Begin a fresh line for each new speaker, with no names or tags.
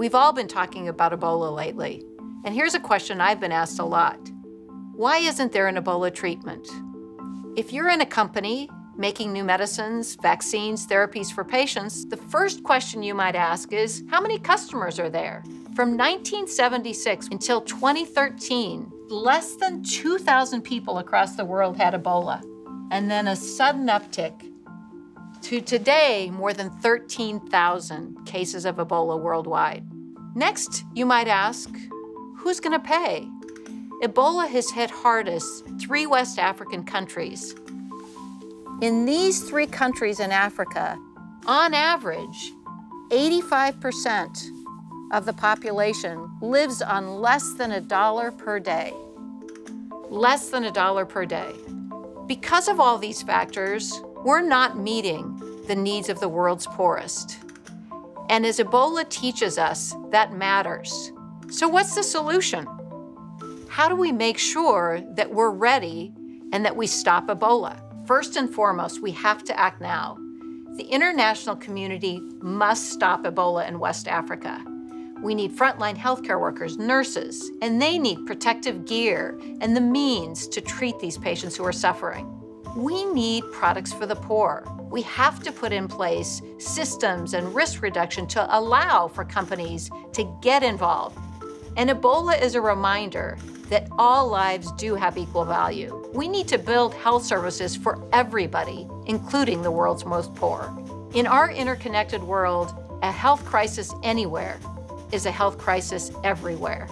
We've all been talking about Ebola lately, and here's a question I've been asked a lot. Why isn't there an Ebola treatment? If you're in a company making new medicines, vaccines, therapies for patients, the first question you might ask is, how many customers are there? From 1976 until 2013, less than 2,000 people across the world had Ebola, and then a sudden uptick to today, more than 13,000 cases of Ebola worldwide. Next, you might ask, who's going to pay? Ebola has hit hardest three West African countries. In these three countries in Africa, on average, 85% of the population lives on less than a dollar per day. Less than a dollar per day. Because of all these factors, we're not meeting the needs of the world's poorest. And as Ebola teaches us, that matters. So what's the solution? How do we make sure that we're ready and that we stop Ebola? First and foremost, we have to act now. The international community must stop Ebola in West Africa. We need frontline healthcare workers, nurses, and they need protective gear and the means to treat these patients who are suffering. We need products for the poor. We have to put in place systems and risk reduction to allow for companies to get involved. And Ebola is a reminder that all lives do have equal value. We need to build health services for everybody, including the world's most poor. In our interconnected world, a health crisis anywhere is a health crisis everywhere.